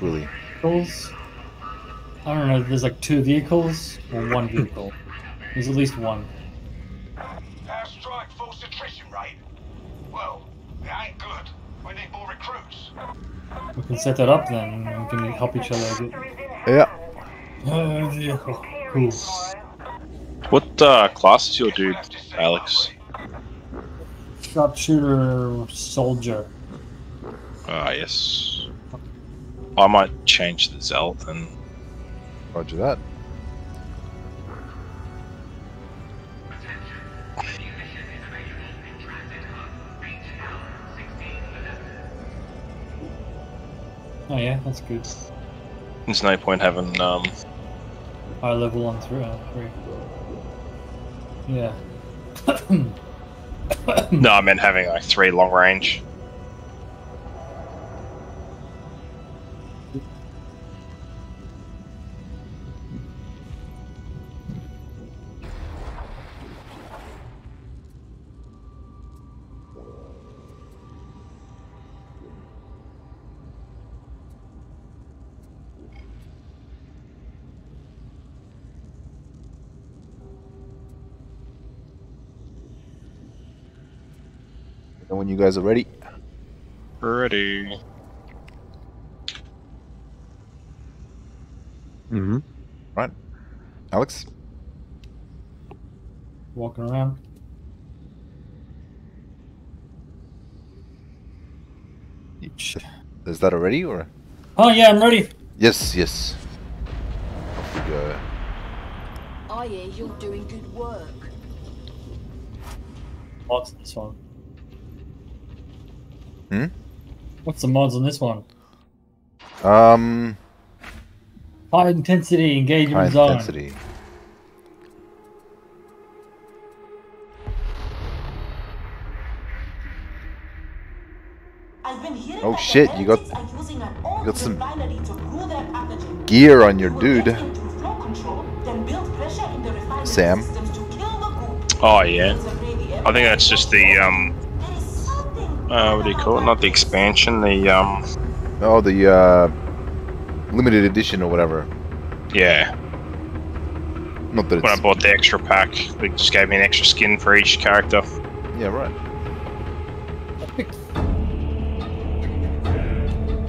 much, really. Vehicles. I don't know. There's like two vehicles or one vehicle. There's at least one. Airstrike force attrition rate. Well, it ain't good. We need more recruits. We can set that up then. We can help each other. Get... Yeah. Vehicle. Cool. What uh, class is your dude, Alex? Sharpshooter soldier. Ah, yes. I might change the Zealot then. Roger that. Oh yeah, that's good. There's no point having um, High level on three. Uh, three. Yeah. No, I meant having like three long range. You guys are ready. Ready. Mm-hmm. Right. Alex? Walking around. Is that already or? Oh yeah, I'm ready. Yes, yes. Off we go. I hear you're doing good work. What's this one. Hmm? What's the mods on this one? Um, High intensity engagement high zone. intensity. Oh shit, you got you got some gear on your dude. Sam. Oh yeah. I think that's just the um. Uh, what do you call it? Not the expansion. The um. Oh, the uh, limited edition or whatever. Yeah. Not that When I bought the extra pack, they just gave me an extra skin for each character. yeah right.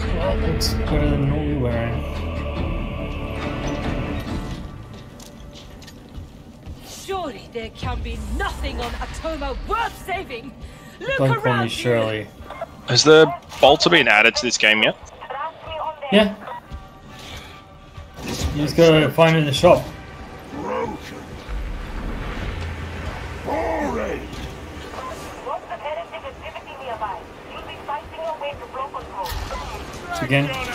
Well, that looks better than what we're wearing. Surely there can be nothing on Atoma worth saving. Look Don't call me. Shirley. Has the bolter been added to this game yet? Yeah. You just gotta find it in the shop. Broken. Boring. What's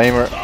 Flamer.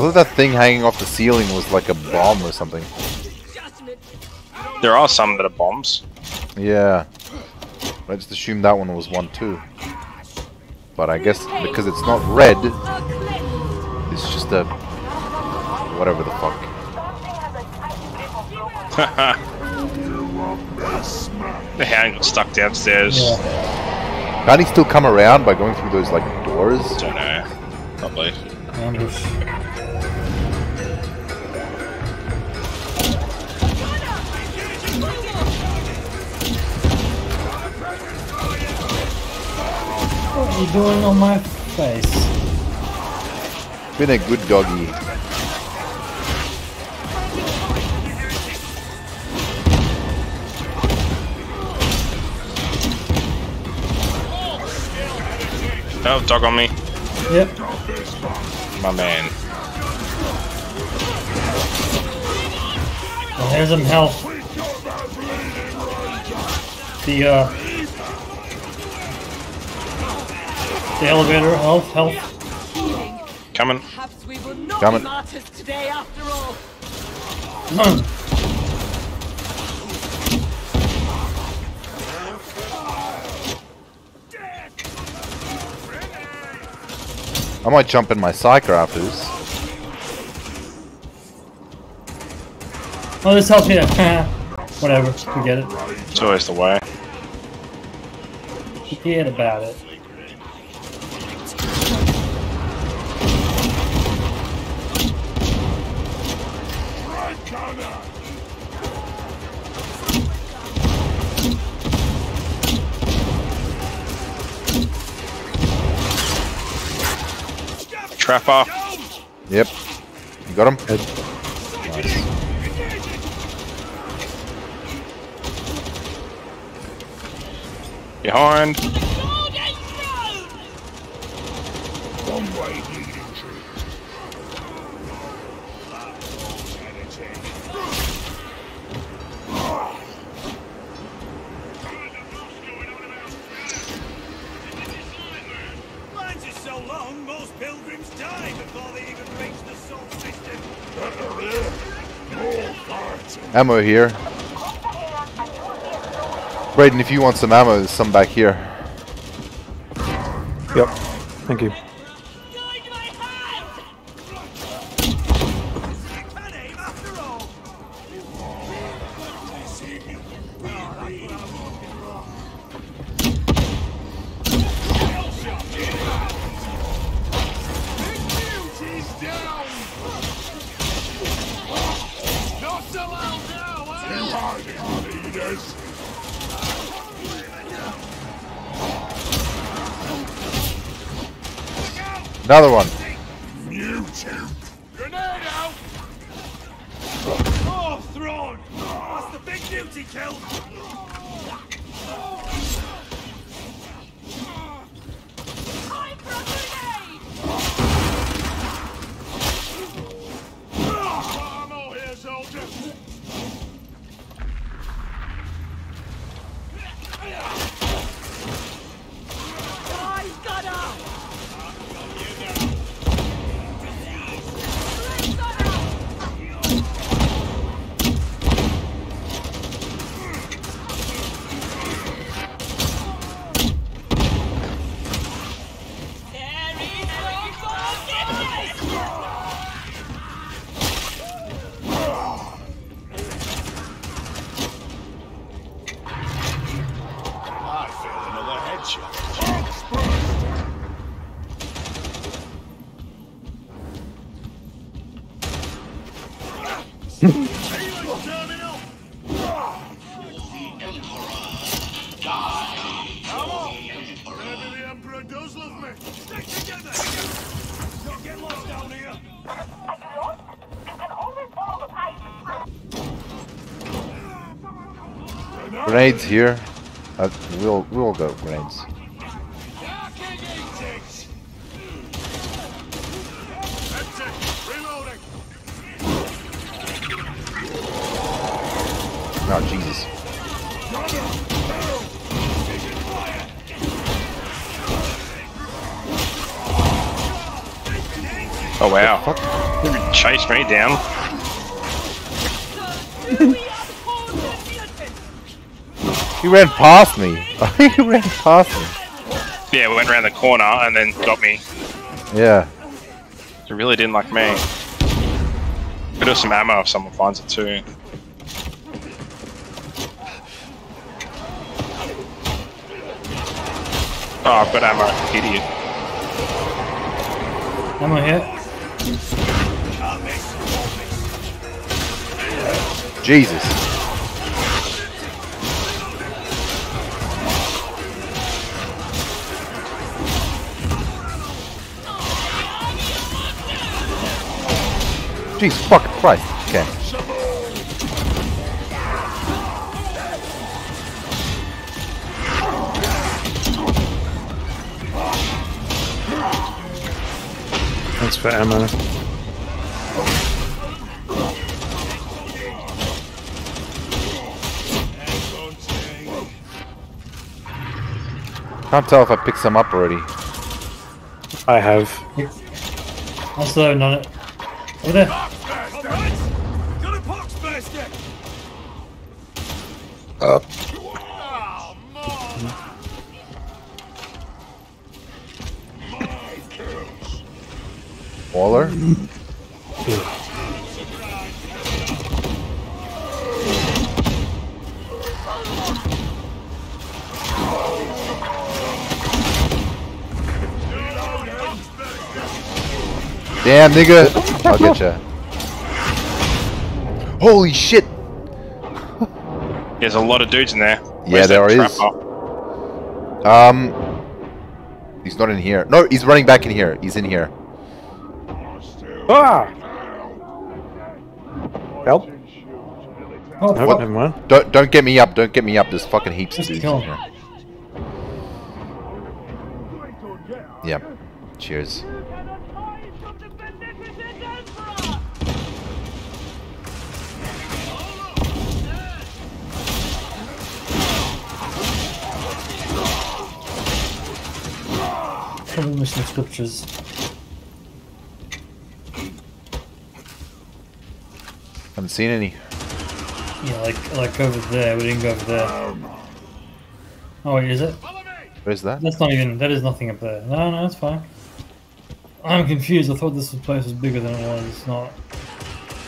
I thought that thing hanging off the ceiling was like a bomb or something. There are some that are bombs. Yeah. I just assumed that one was one too. But I guess because it's not red, it's just a whatever the fuck. the hand got stuck downstairs. Yeah. Can't he still come around by going through those like doors? I don't know. Probably. You doing on my face? Been a good doggy. Oh, dog on me. Yep. My man. Well, here's some health. The uh, the elevator health health. Coming. We will not Coming. be today after all. I might jump in my Psyker after this. Oh, this health here. Whatever. Forget it. It's always the way. Forget about it. Got him? Nice. Behind. Ammo here. Brayden, if you want some ammo, there's some back here. Yep. Thank you. Another one. Grenades here. Uh, we'll we'll go grenades. Oh Jesus. Oh wow. Chased me down. He ran past me. he ran past me. Yeah, we went around the corner and then got me. Yeah. He really didn't like me. Could have some ammo if someone finds it too. Oh, I've got ammo, idiot. Ammo here. Jesus. Jesus fuck Christ. Okay. Thanks for ammo. Can't tell if I picked some up already. I have. I still haven't. Over there. Waller? Damn, nigga. I'll get ya. Holy shit. There's a lot of dudes in there. Yeah, Where's there that is. Um, he's not in here. No, he's running back in here. He's in here. Ah! Help? Oh, Nope, What? never mind. Don't don't get me up. Don't get me up. There's fucking heaps of Just dudes in here. Yeah. Cheers. Probably missing scriptures. Haven't seen any. Yeah, like like over there. We didn't go over there. Oh wait, is it? Where's that? That's not even. That is nothing up there. No, no, it's fine. I'm confused. I thought this place was bigger than it was. It's not.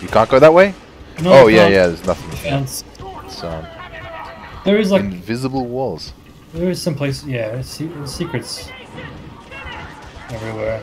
You can't go that way? No, oh yeah, not. yeah. There's nothing. It's- It's um, there is like invisible walls. there is some place. Yeah, se- secrets everywhere.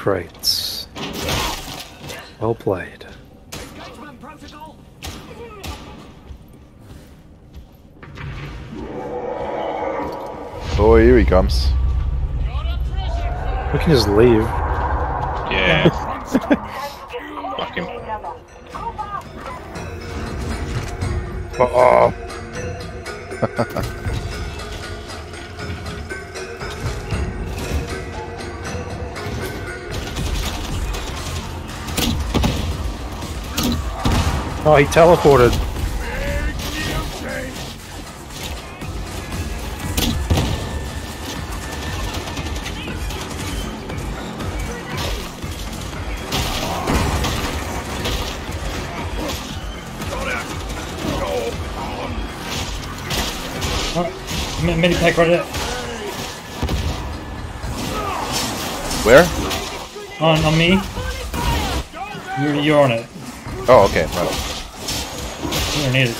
Empty crates. Well played. Oh, here he comes. We can just leave. Yeah. Fuck him. Oh, oh, he teleported. Oh, mini pack right there. Where? Oh, on on me. You're you're on it. Oh, okay. Right. You don't need it.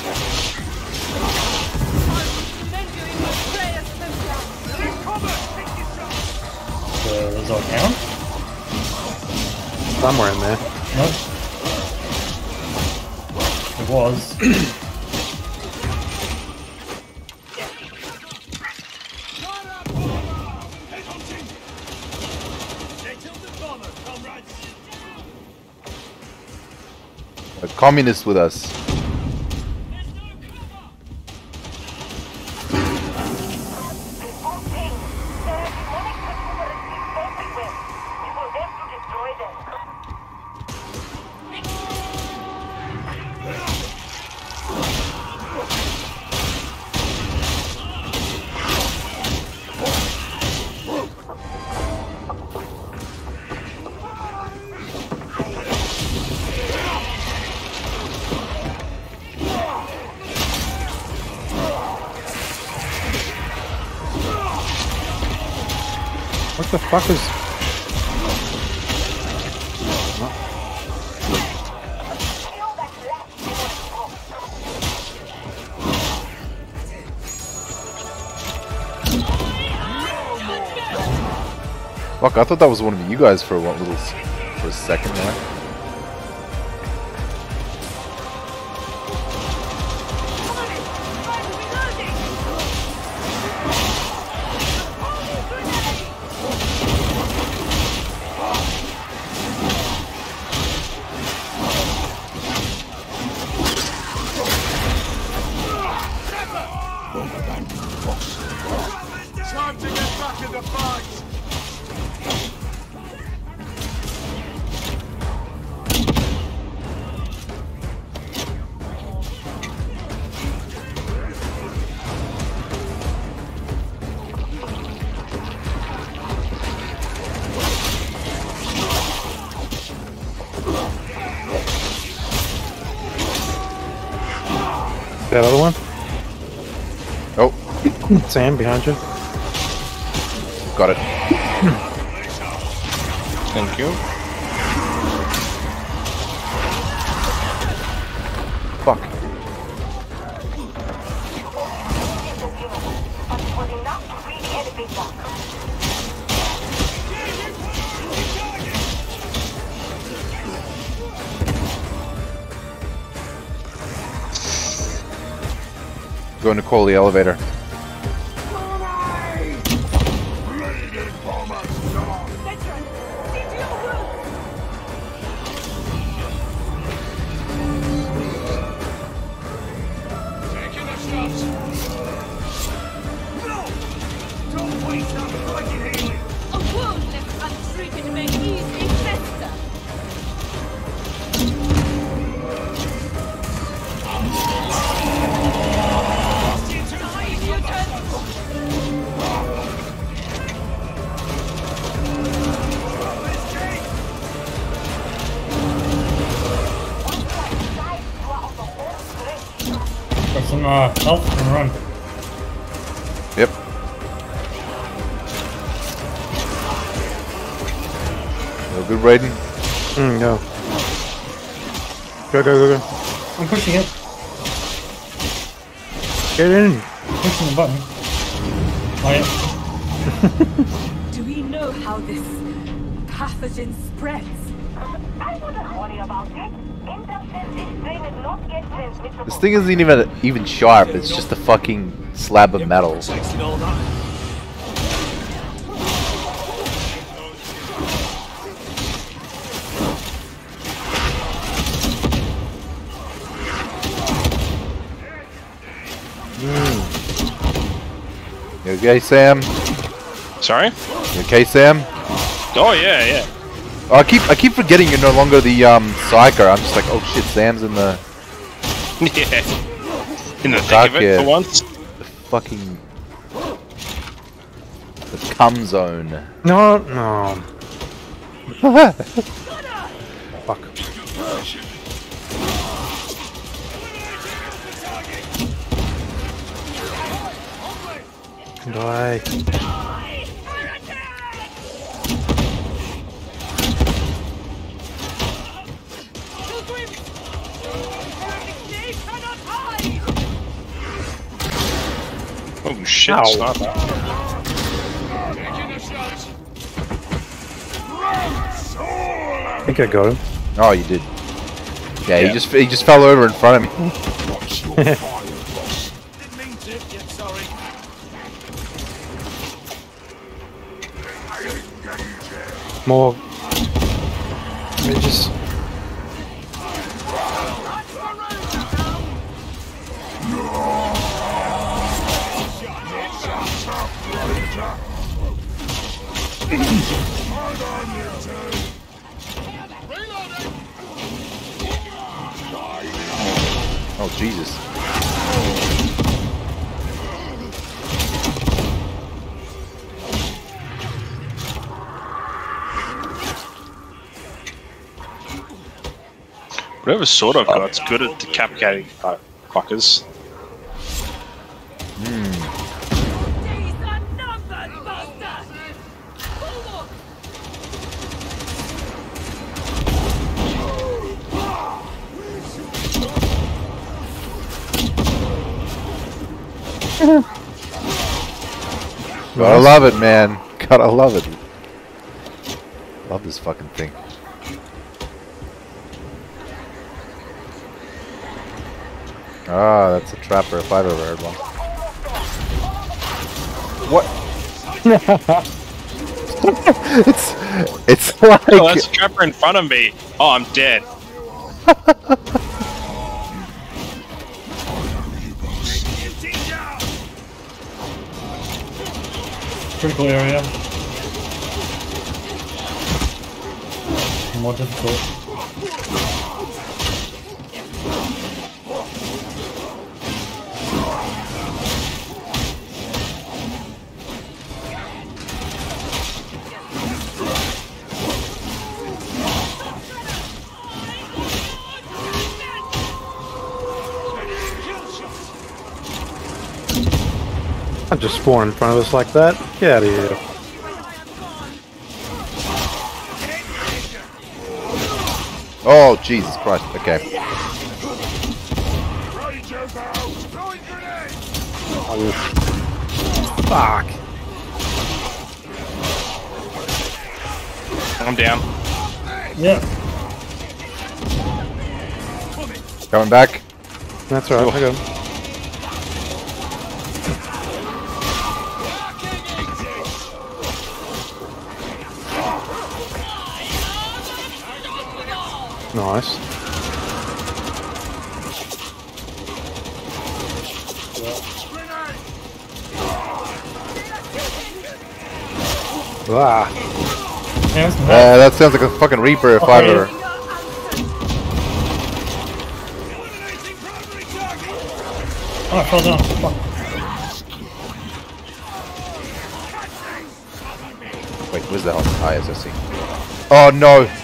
So does all count? Somewhere in there. Nope. It was. They killed the bomber, comrades! A communist with us. The fuck I thought that was one of you guys for one little for a second there. Sam, behind you. got it. Thank you. Fuck. But it was enough to really elevate them. Going to call the elevator. Get in. Pushing the button. Oh yeah. Do we know how this pathogen spreads? I wouldn't worry about it. This strain is not yet transmissible. This thing isn't even even sharp. It's just a fucking slab of metal. Okay, Sam? Sorry? You okay, Sam? Oh yeah, yeah. Oh, I keep I keep forgetting you're no longer the um psyker. I'm just like, oh shit, Sam's in the Yeah. In the thick of it yeah. for once. The fucking the cum zone. No, no. Die. Pilgrims! They cannot hide! Oh shit, Ow. sniper. Taking a shot! I think I got him. Oh, you did. Yeah, Yeah. he just he just fell over in front of me. 8 Whatever sword I've got, it's good at decapitating uh, fuckers. Days are numbered, bastard! Forward! Gotta love it, man. Gotta love it. Love this fucking thing. Ah, that's a trapper if I've ever heard one. What? it's it's like Oh, that's a trapper in front of me. Oh, I'm dead. Critical area. More difficult. I just spawned in front of us like that. Get out of here. Oh Jesus Christ! Okay. Fuck. I'm down. Yeah. Coming back. That's alright, I got him. Nice. Ah, Yeah, that's Uh, that sounds like a fucking Reaper if I've ever. Oh, I fell down. Fuck. Wait, where's the hell? Ah, I see. Oh no!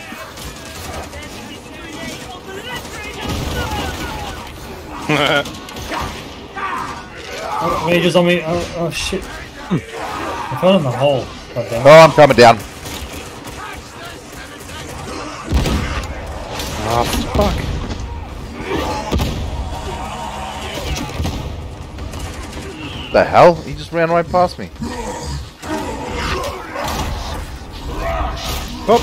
Oh, on me. Oh, oh shit. I fell in the hole. Oh, I'm coming down. ah, fuck. The hell? He just ran right past me. Oh.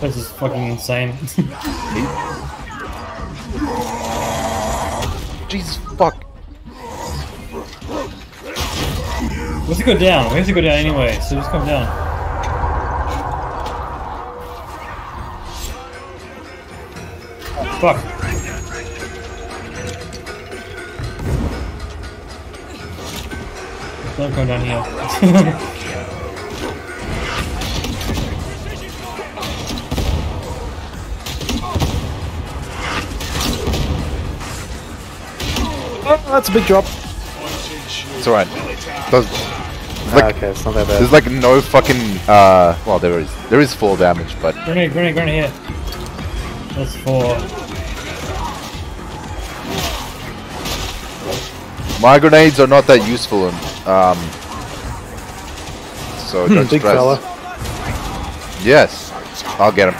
This is fucking insane. Jesus fuck. we have to go down. We have to go down anyway, so just come down. Oh, fuck. Don't go down here. that's a big drop. It's alright. There's, Ah, like, okay, it's not that bad. there's like no fucking, uh, well there is, there is full damage, but grenade, grenade, grenade here. That's four. my grenades are not that useful and, um, so don't Hmm, Big stress. fella. Yes, I'll get him.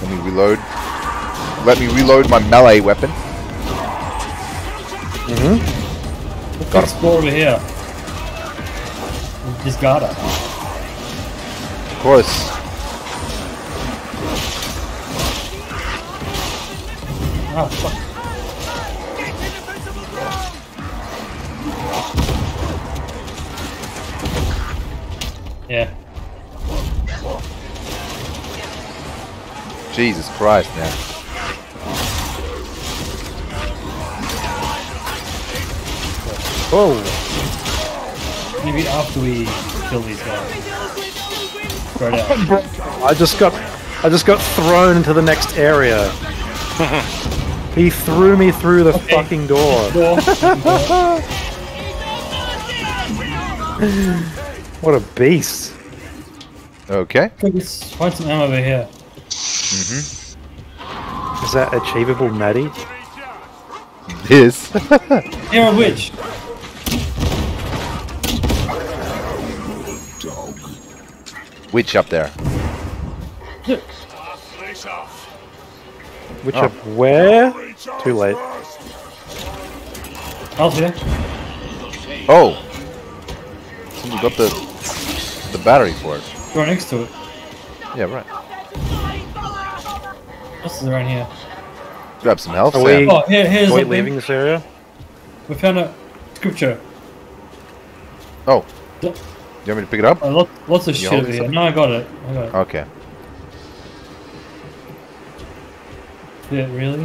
Let me reload. Let me reload my melee weapon. Explore over here. Just gotta. Of course. Ah, fuck. Yeah. Jesus Christ, man. Whoa. Maybe after we kill these guys. Right out. Bro, I just got, I just got thrown into the next area. he threw me through the fucking door. Door. What a beast! Okay. Let's find some ammo over here. Mm-hmm. Is that achievable, Maddie? This. Here a witch. Witch up there. Face off. Which Oh. up where? Too late. Al's here. Oh. Somebody got the the battery for it. Right next to it. Yeah, right. What's is around here? Grab some health. Are we- Oh, here, here's Are we something. leaving this area? We found a scripture. Oh. Yeah. Do you want me to pick it up? Oh, lots, lots of You shit hold over here. No, I got it. I got it. Okay. Yeah, really?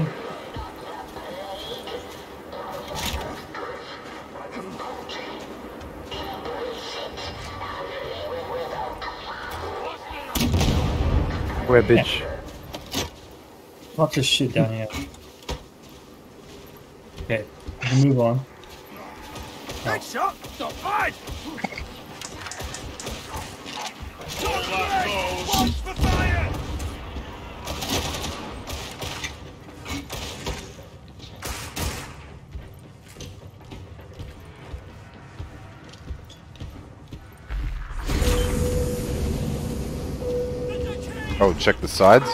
Where, bitch? Lots of shit down here. Okay, move on. Headshot. Stop. Oh, check the sides.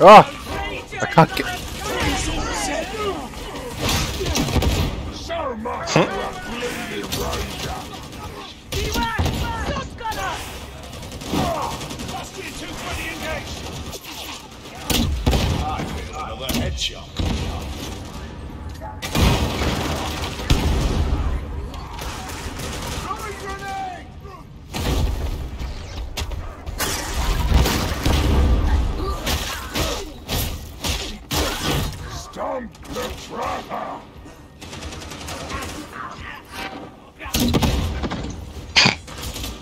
Ah!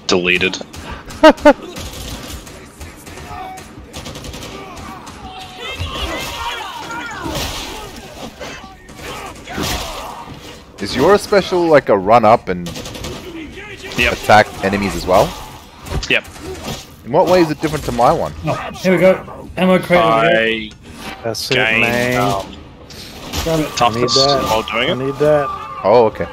Deleted. Is your special like a run up and Yep. attack enemies as well? Yep. In what way is it different to my one? Oh, here we go. Ammo crate over here. I That's it, man. um, Grab it. I need toughness that. while I doing it, need that. Oh, okay.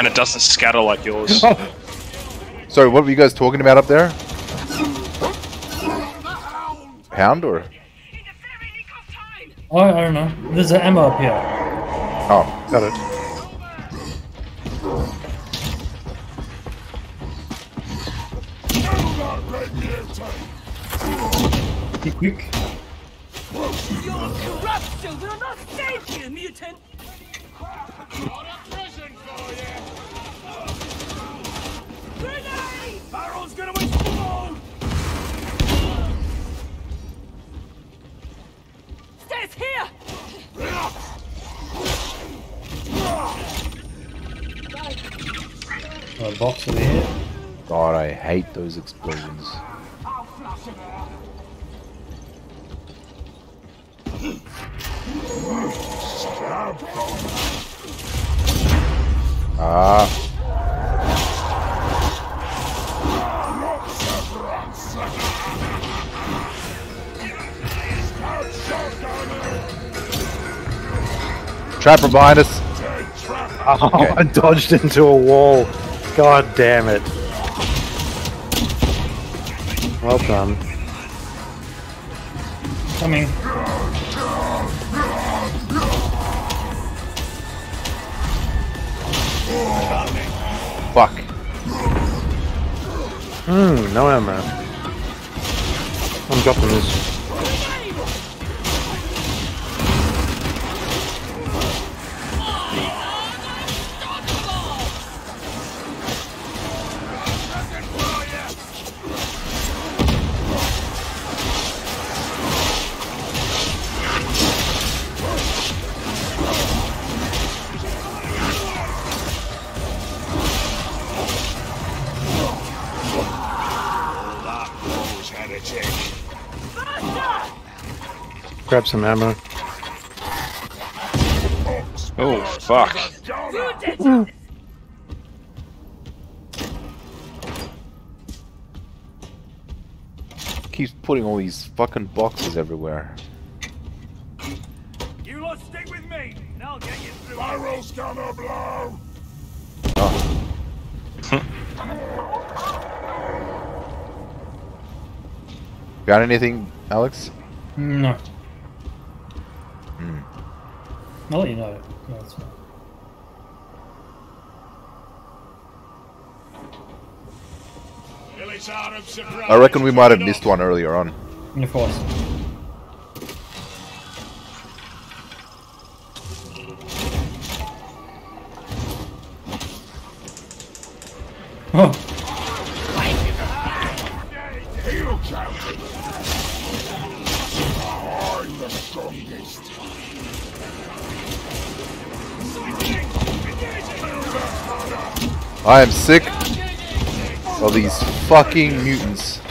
And it doesn't scatter like yours. Sorry, what were you guys talking about up there? Hound or? Oh, I don't know. There's an ammo up here. Oh, Got it. Be quick. Your corruption will not save you, mutant! A box over here. God, I hate those explosions. Ah, trapper behind us. Oh, Okay. I dodged into a wall. God damn it. Well done. Coming. Fuck. Hmm, no ammo. I'm dropping this. Grab some ammo. Oh, fuck. Keeps putting all these fucking boxes everywhere. You lot stick with me, and I'll get you through. Barrel's gonna blow. Got anything, Alex? No. I'll let you know. No, that's fine. Village Arab surprise. I reckon we might have missed one earlier on. Of course. Oh, I am sick of these fucking mutants. Info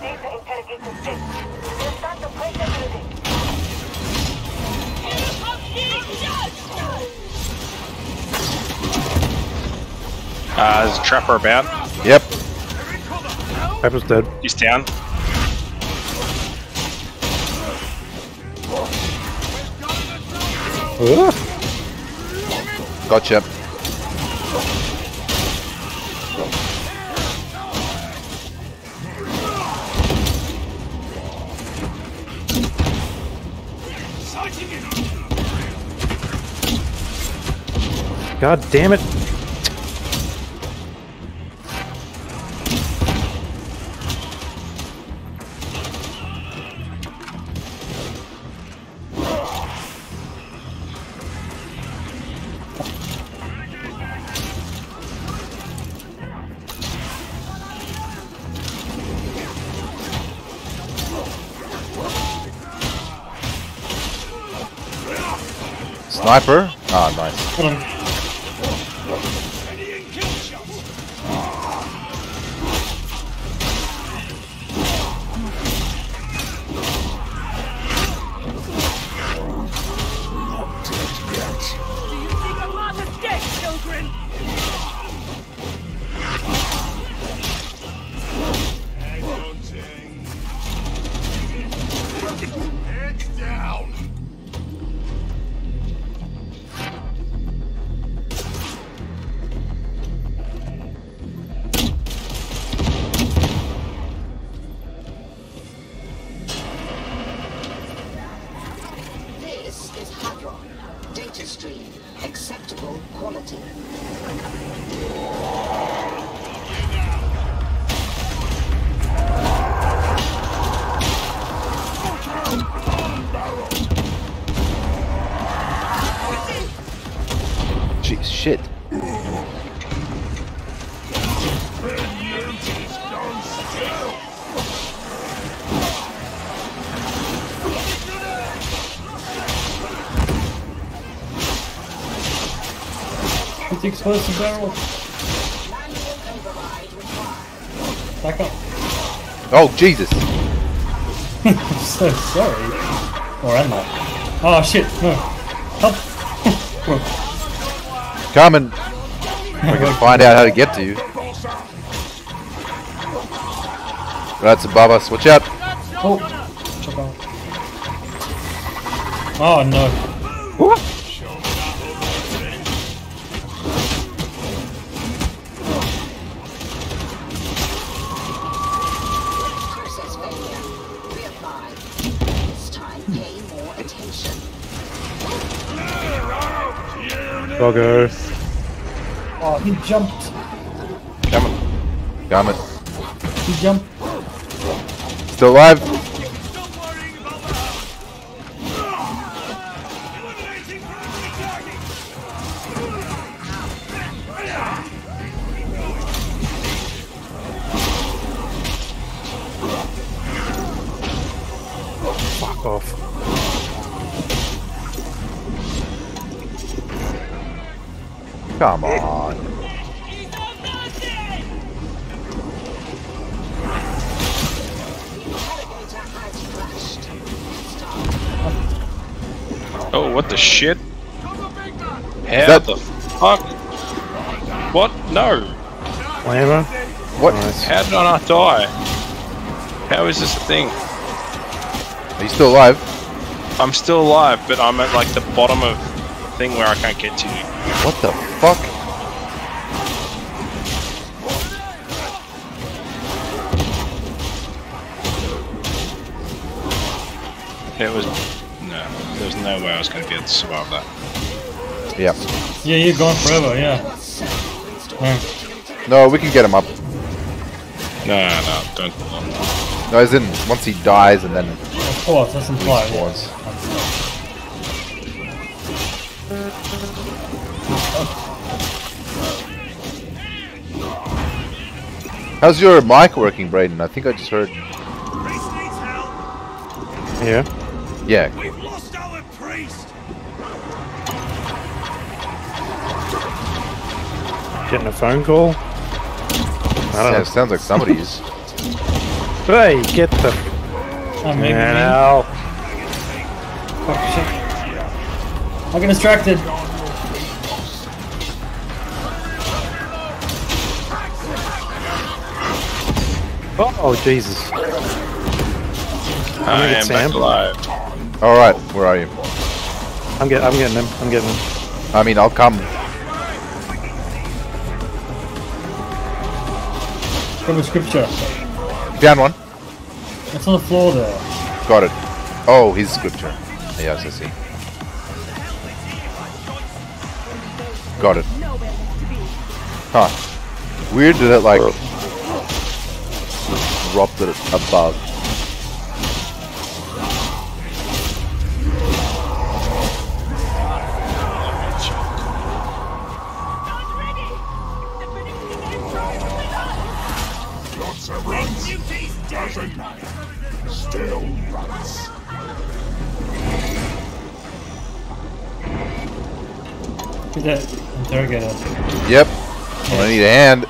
data interrogator 6. We'll start the pressure building. Uh, there's a trapper about. Yep. Pepper's dead. He's down. Ugh. Gotcha. God damn it. Sniper. Ah, nice. Put the barrel. Back up. Oh, Jesus. I'm so sorry. Or am I? Oh shit. No. Help. Coming. We're gonna find out how to get to you. That's above us. Watch out. Oh. Oh no. Goggers. Oh, he jumped. Damn it. Damn it. He jumped. Still alive. How that- the fuck? What? No. Flamer. What? Nice. How did I not die? How is this a thing? Are you still alive? I'm still alive, but I'm at like the bottom of the thing where I can't get to. You. What the Yeah. Yeah, you're gone forever, yeah. yeah. No, we can get him up. No, no, don't. No, as in once he dies and then Of course, that's implied. Yeah. Respawns. How's your mic working, Brayden? I think I just heard. Priest needs help. Yeah. Yeah. Getting a phone call. I don't Yeah, know. it sounds like somebody's. Hey, get the Oh, maybe me. now. Oh, shit. I get distracted. Oh, Jesus. I get am Sam. back alive. All right, where are you? I'm get I'm getting him. I'm getting him. I mean, I'll come. From a scripture. Found one. It's on the floor there. Got it. Oh, his scripture. Yes, I see. Got it. Huh. Weird that it like dropped it above. That interrogator. Yep. I need a hand.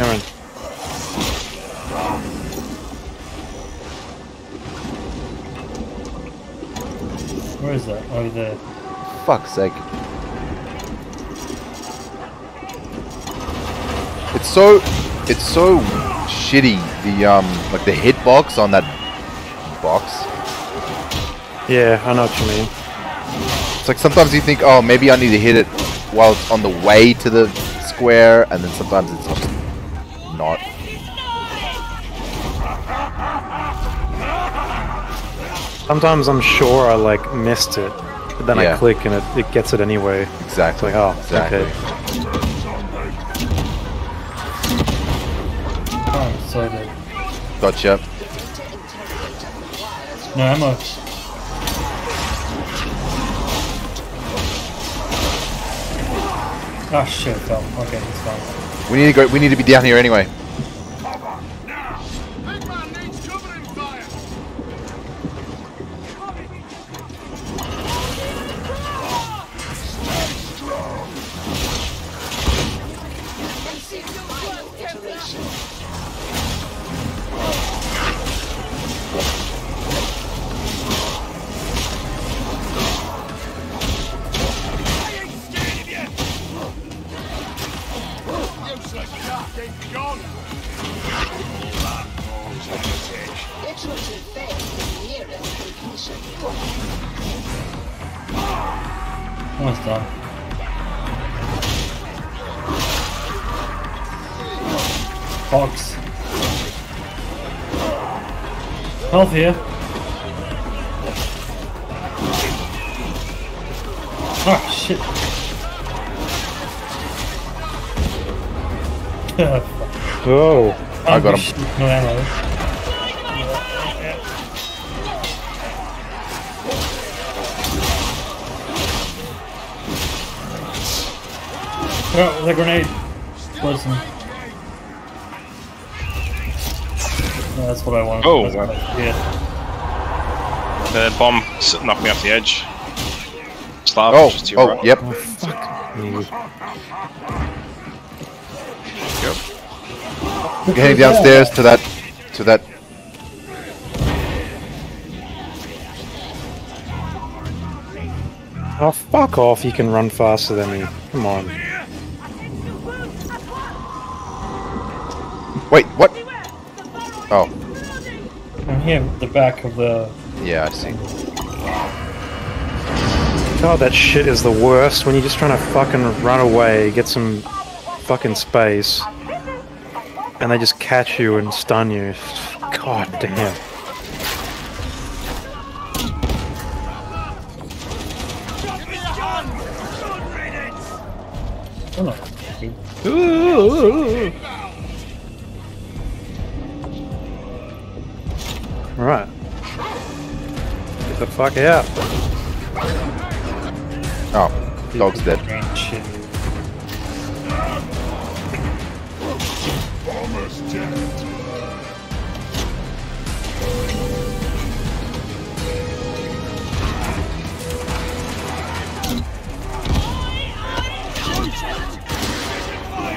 Aaron. Where is that? Oh, there. Fuck's sake. It's so it's so shitty the um like the hitbox on that box. Yeah, I know what you mean. It's like sometimes you think, oh maybe I need to hit it while it's on the way to the square and then sometimes it's just not. Sometimes I'm sure I like missed it, but then Yeah. I click and it, it gets it anyway. Exactly. It's like, oh, exactly. okay. Oh, so dead. Gotcha. No ammo. Ah shit, it fell. Okay, it's fine. We need to go we need to be down here anyway. Almost done. Box. Health here. Ah shit. shit. Oh. I got him. No ammo. Oh, the grenade. Listen. Yeah, that's what I want. Oh, wow. Yeah. The bomb s- knocked me off the edge. Slav, Oh, just to your oh, right. yep. Oh, me. Heading downstairs to that, to that. Oh, fuck off. You can run faster than me. Come on. Oh, I'm here at the back of the. yeah, I see. God, that shit is the worst when you're just trying to fucking run away, get some fucking space, and they just catch you and stun you. God damn. Fuck out. Oh, dog's dead.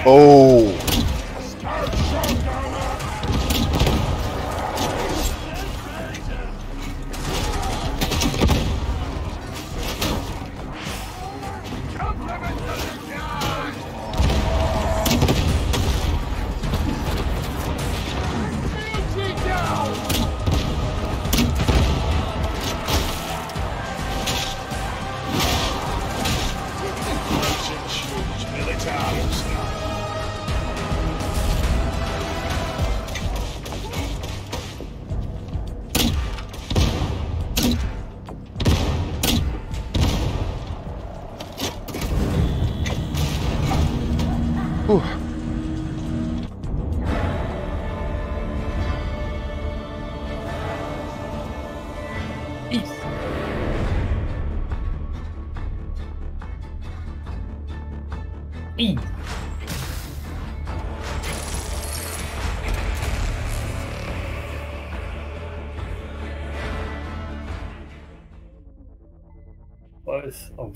Oh,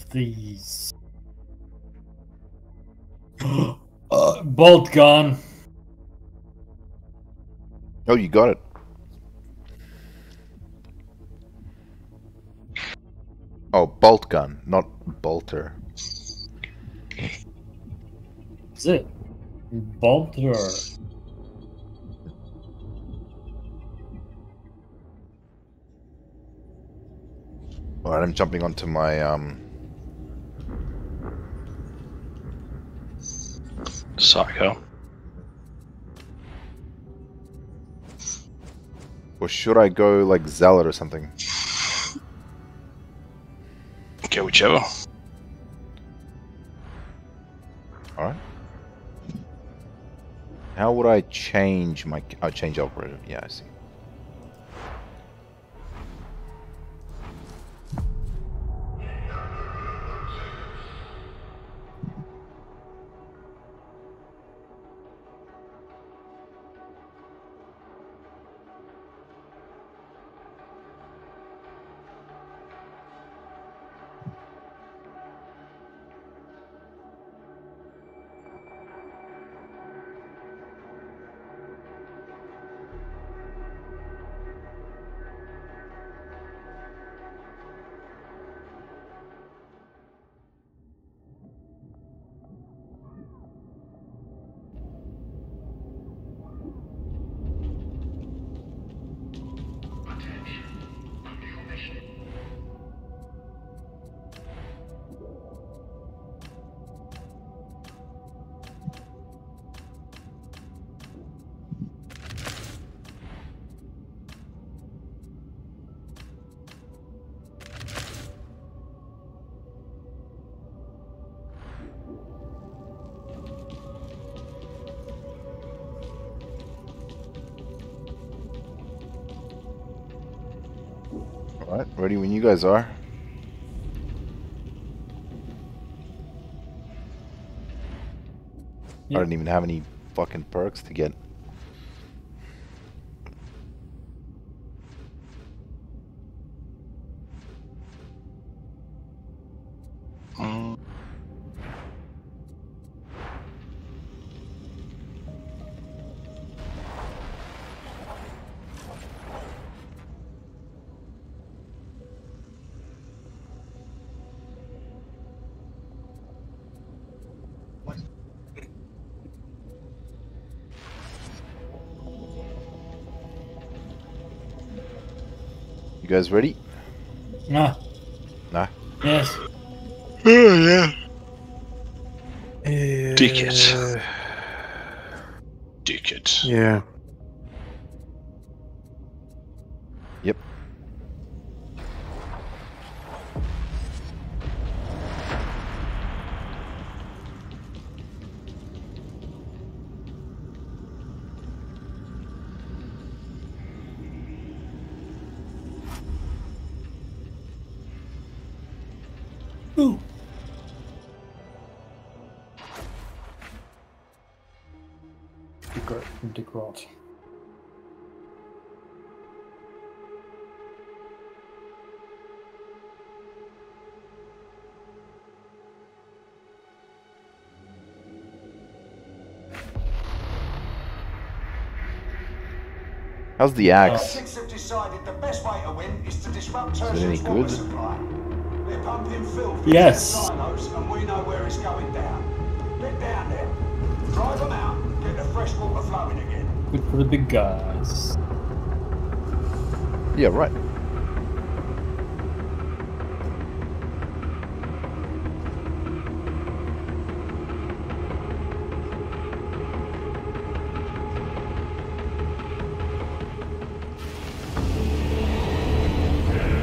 these. uh, bolt gun. oh, you got it. Oh, bolt gun, not bolter. That's it. Bolter. All right, I'm jumping onto my um. Psyker. Or should I go like zealot or something? Okay, whichever. All right. How would I change my? Oh, change algorithm. Yeah, I see. Ready when you guys are. I Yep. didn't even have any fucking perks to get. Guys ready? No. No? Yes. Oh, yeah. Uh, yeah. Dick it. Dick it. Yeah. Them oh. out, get the fresh water flowing again. Good for the big guys. Yeah, right.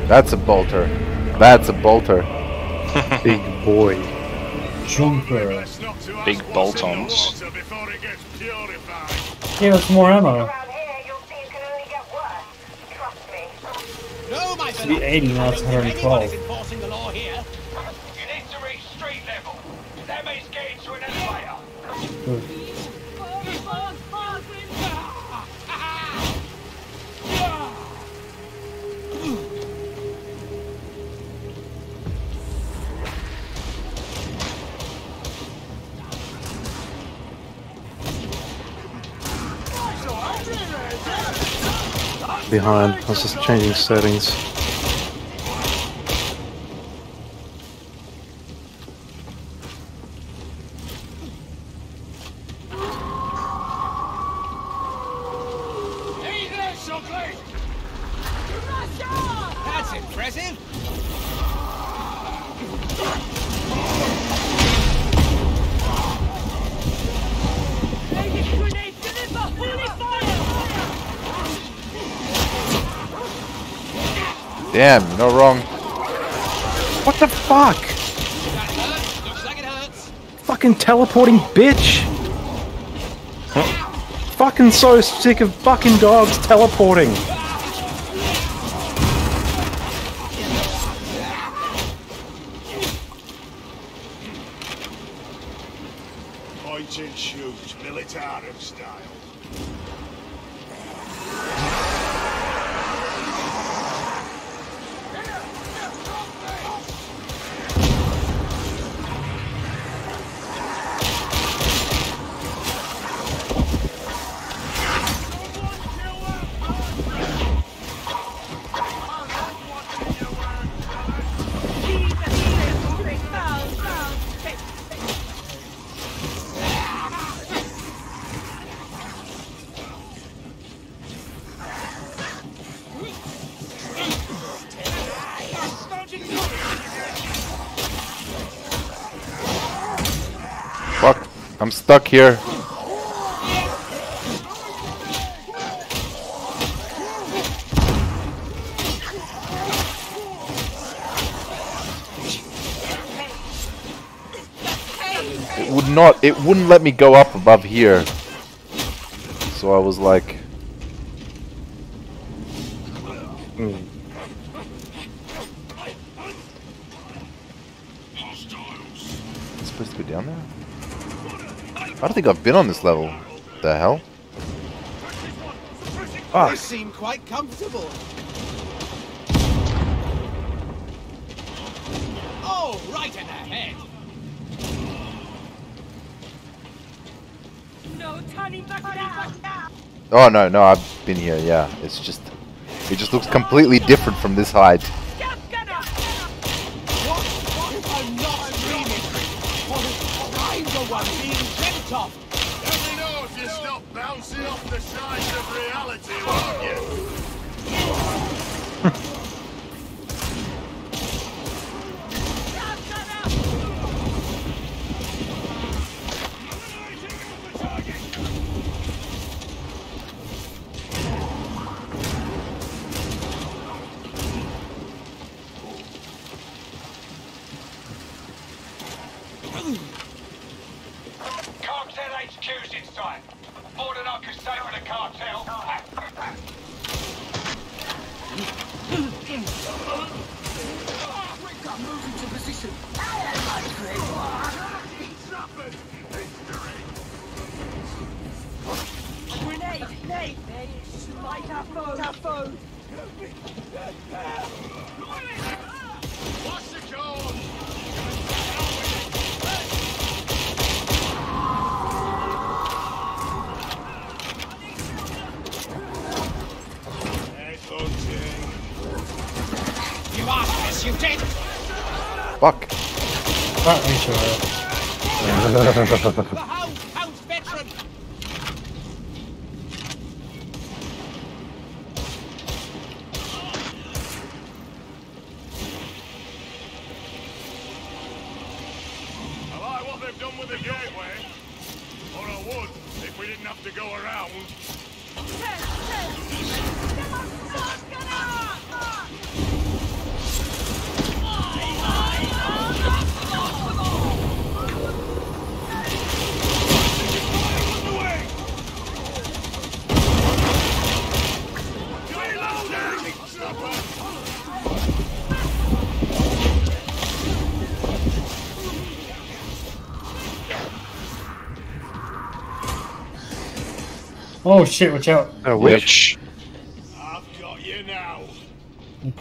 That's a bolter. That's a bolter. Big boy. Jumper. Best not Big ask what's in the bolt-ons. water before it gets purified. Give us more ammo. Around here, you'll see it can only get worse. Trust me. No, my Should be 80, now it's 112. Behind. I was just changing settings. Not wrong. What the fuck? That hurts. Looks like. Fucking teleporting bitch! Fucking so sick of fucking dogs teleporting. I'm stuck here. It would not, it wouldn't let me go up above here. So I was like, don't think I've been on this level. The hell? Fuck. You seem quite comfortable. Oh, right in the head. No turning back now. Oh no, no, I've been here. Yeah, it's just, it just looks completely different from this height. Not really shit! Watch out! Oh, which? Which? I've got you now.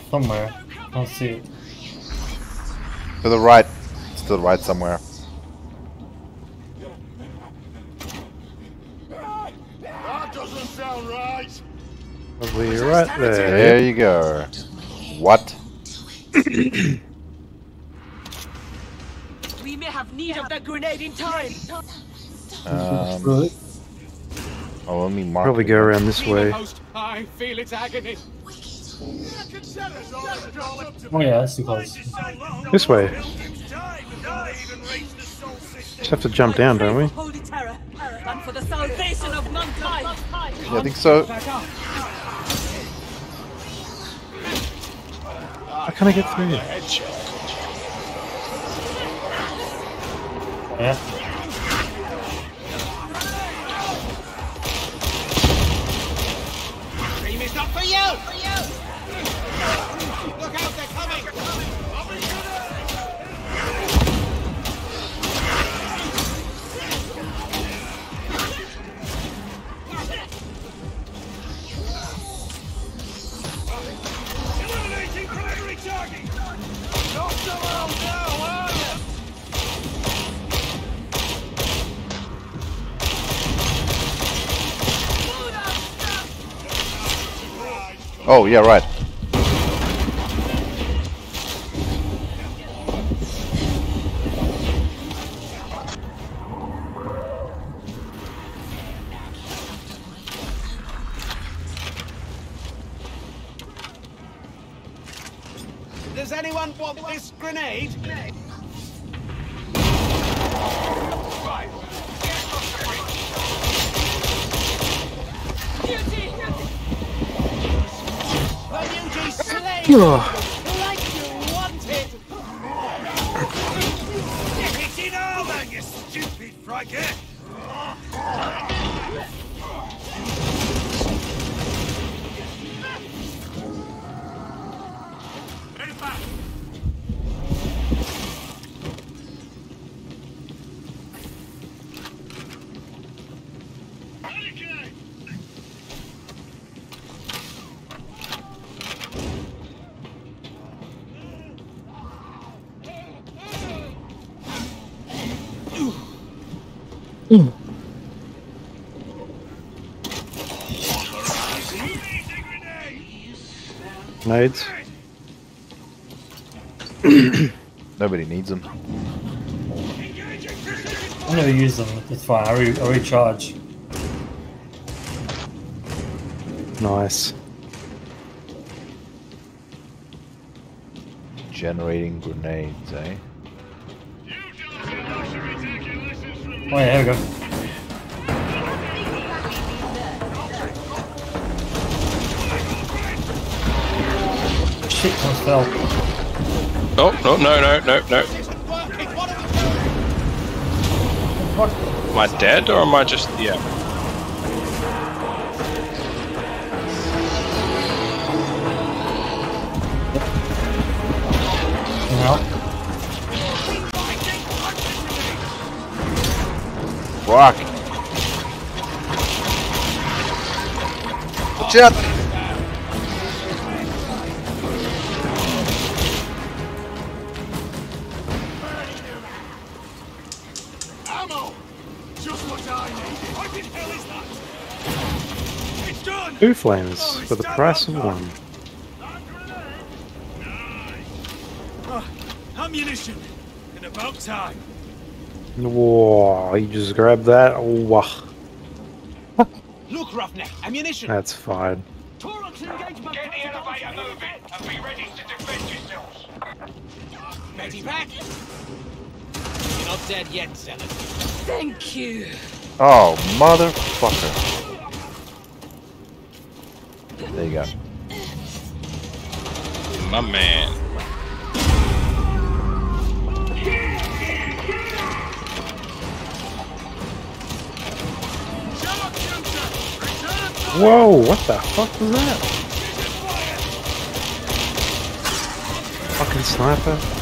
Somewhere. I don't see it. To the right. It's to the right somewhere. That doesn't sound right. Probably right there. There you go. What? We may have need of that grenade in time. Um, Really? Oh, let me mark. Probably it. go around this way. I feel its agony. Oh yeah, that's too close. This way. Pilgrim's time, and I even raised the soul system. Just have to jump down, don't we? Holy terror. And for the salvation of mankind. Yeah, I think so. How can I get through? Yeah. For you. Look out, Oh, yeah, right. It's fine. I, re- I recharge. Nice. Generating grenades, eh? Oh yeah, here we go. Shit, almost fell. Oh, no, no, no, no, no. Am I dead or am I just. Yeah. No. Fuck! Watch out! Two flames for the price of one. Ah, ammunition! And about time. Whoa, you just grabbed that? Wah. Look, Roughneck, ammunition. That's fine. Torrance engagement. Get the elevator moving and be ready to defend yourselves. Ready back. You're not dead yet, Zealot. Thank you. Oh, motherfucker. There you go. My man. Whoa, what the fuck was that? Fucking sniper.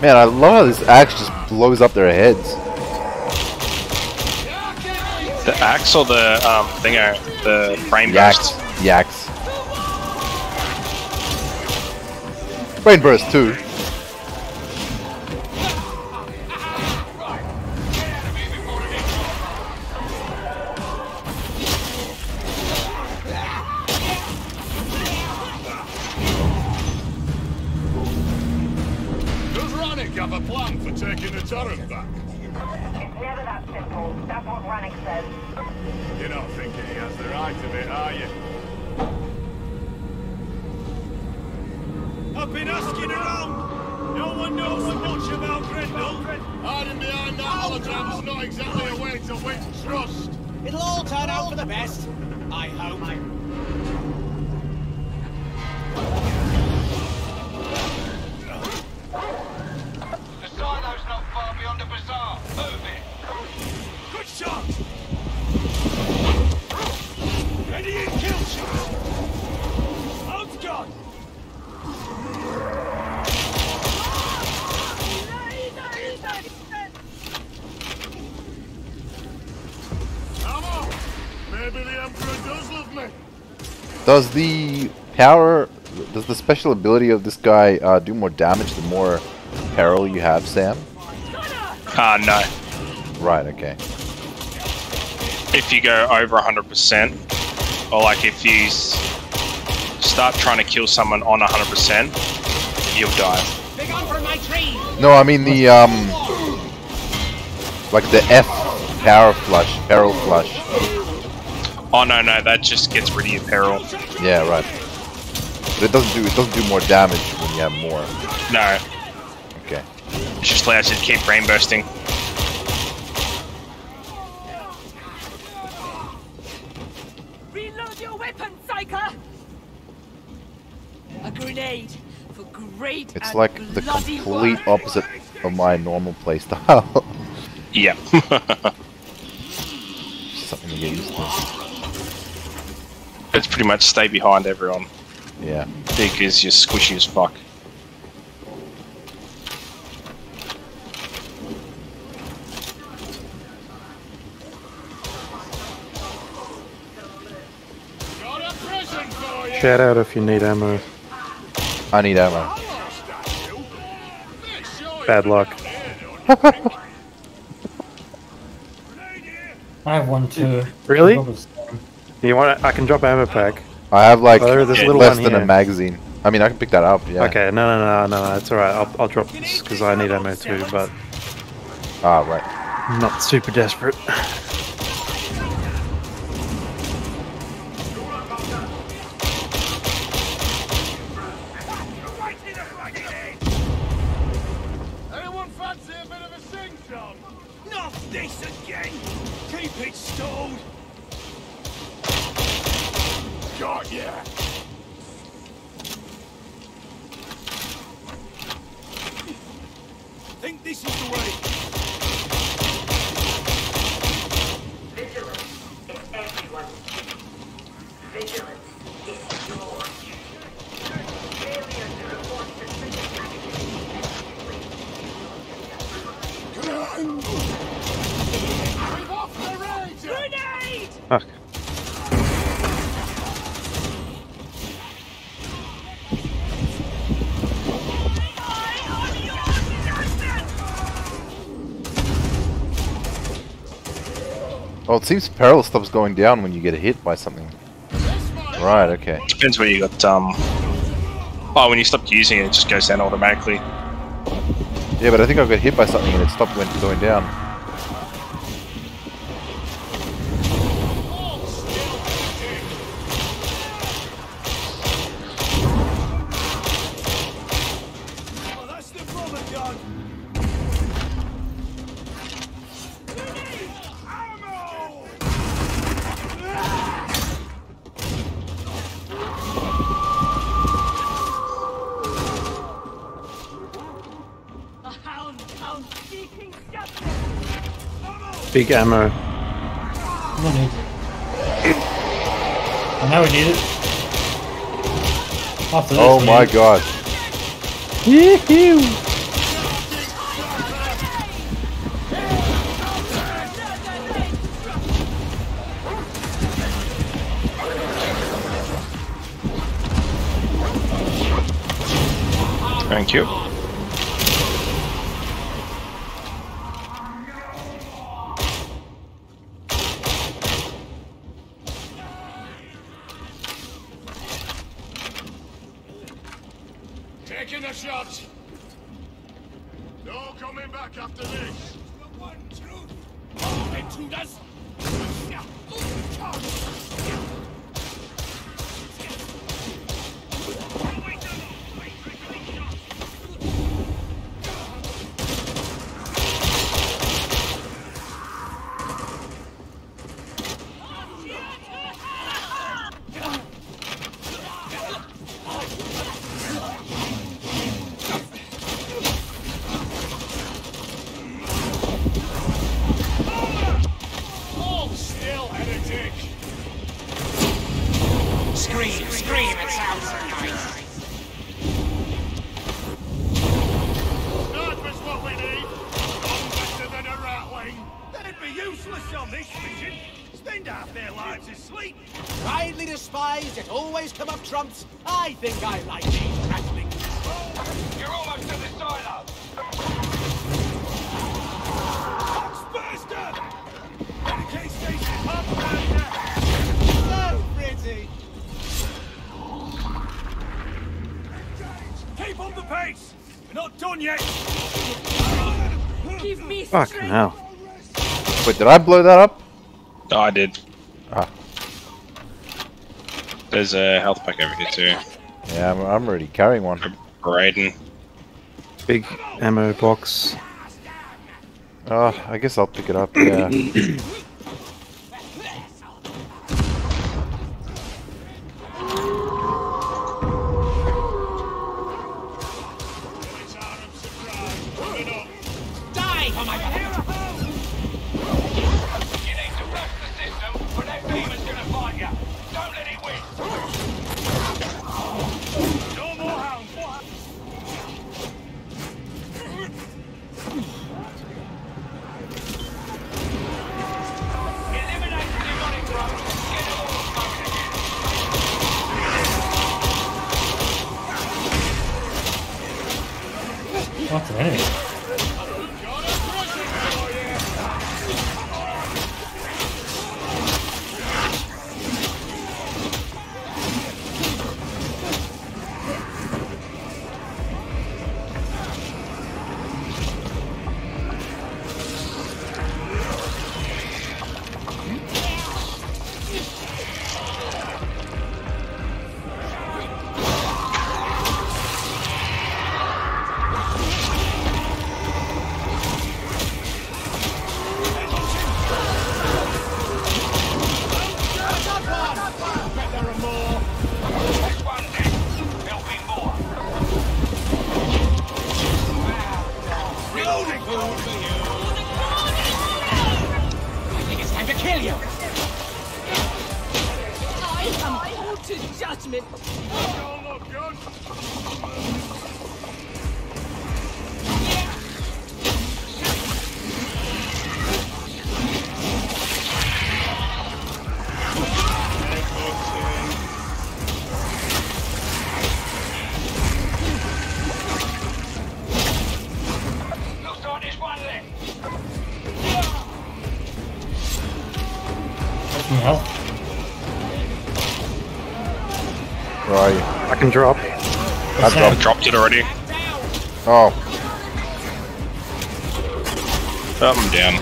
Man, I love how this axe just blows up their heads. The axe or the um, thinger, the frame Yaks. burst? Yaks. Brain burst too. Does love me. Does the power does the special ability of this guy uh, do more damage the more peril you have, Sam? Ah, no. Right. Okay. If you go over 100%, or like if you start trying to kill someone on 100%, you'll die. Big on for my tree. No, I mean the um, like the F power flush. Oh no, no, that just gets rid of your peril. Yeah, right. But it doesn't do it doesn't do more damage when you have more. No, Okay. it just allows you to keep brain bursting. Reload your weapon, Psyker! A grenade for great It's and like the complete work. opposite of my normal playstyle. Yeah. Something to get used to. It's pretty much stay behind everyone Yeah. because you're squishy as fuck. Got a present for you. Shout out if you need ammo. I need ammo. Bad luck. I have one too. Really? You want? I can drop ammo pack. I have like Oh, there's a little less than a magazine. I mean, I can pick that up. Yeah. Okay, no, no, no, no, no, it's alright. I'll, I'll drop this because I need ammo too, but Ah, right. I'm not super desperate. Seems peril stops going down when you get hit by something. Right. Okay. Depends where you got. Um. Oh, when you stop using it, it just goes down automatically. Yeah, but I think I got hit by something and it stopped going down. Big ammo. No need. And now we need it. After this, Oh we my need god. I blow that up? Oh, I did. Ah. There's a health pack over here too. Yeah, I'm, I'm already carrying one. Raiden. Big ammo box. Oh, I guess I'll pick it up, yeah. dropped. it already. Oh, Oh, I'm down.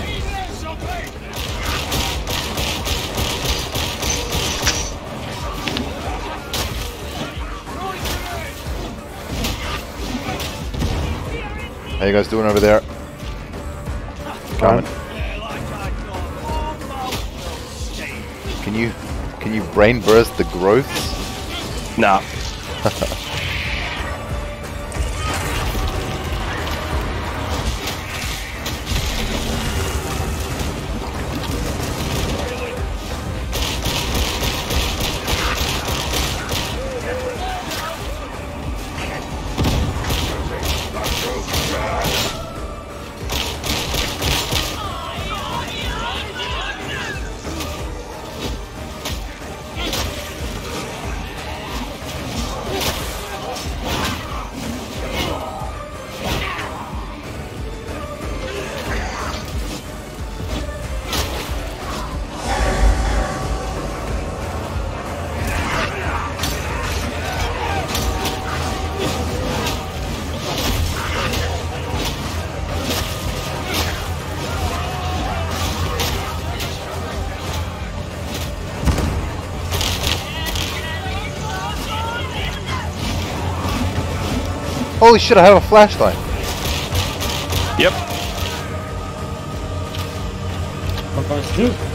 how you guys doing over there? Coming. Can you can you brain burst the growths? Nah. Holy shit! I have a flashlight. Yep. What guys do?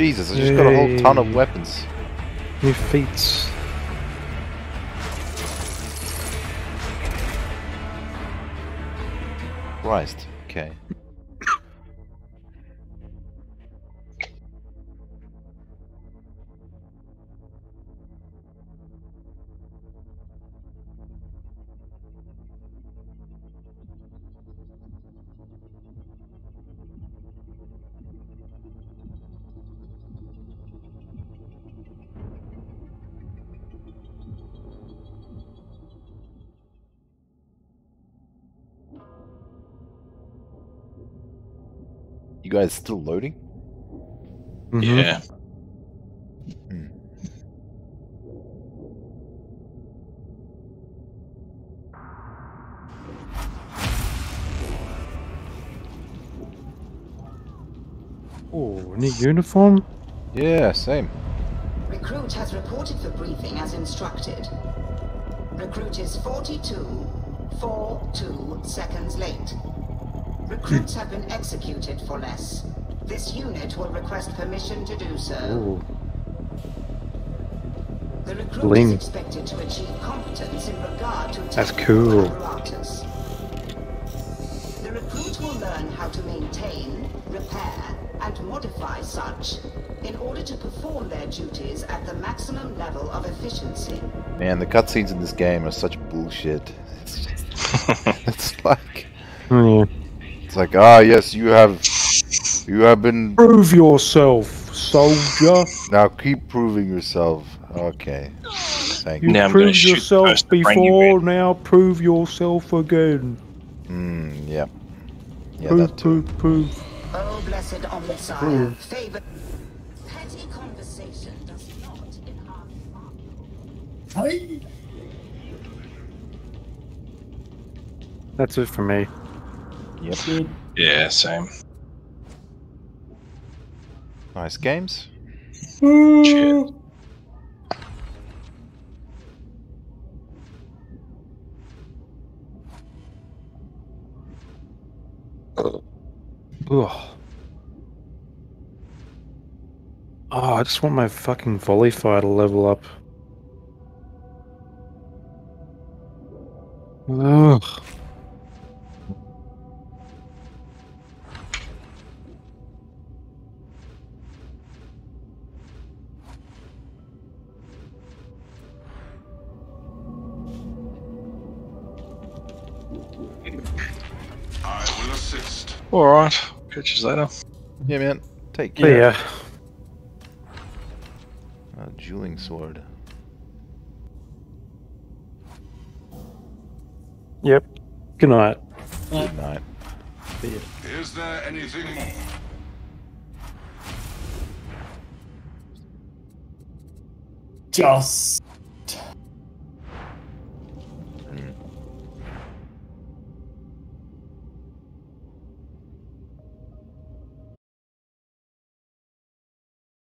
Jesus, I just got a whole ton of weapons. New feats. Guys still loading? Mhm. Yeah. Oh, new uniform? Yeah, same. Recruit has reported for briefing as instructed. Recruit is 42, 4, 2 seconds late. Recruits have been executed for less. This unit will request permission to do so. Ooh. The recruit Bling. is expected to achieve competence in regard to That's technical cool. apparatus. The recruit will learn how to maintain, repair, and modify such in order to perform their duties at the maximum level of efficiency. Man, the cutscenes in this game are such bullshit. It's just, it's like, Yeah. It's like, ah, yes, you have, you have been. Prove yourself, soldier. Now keep proving yourself. Okay. Thank You you. Now proved yourself first, bring you before, now prove yourself again. Hmm. Yep. Yeah, prove, that prove, prove. Oh, blessed Omnissiah, favor. Petty conversation does not enhance Hi. That's it for me. Yep. Good. Yeah, same. Nice games. Shit. Ugh. Oh, I just want my fucking volley fire to level up. Ugh. Assist. Alright. Catch you later. Yeah, man. Take care. yeah, A dueling sword. yep. Good night. Good night. Is there anything more? Just.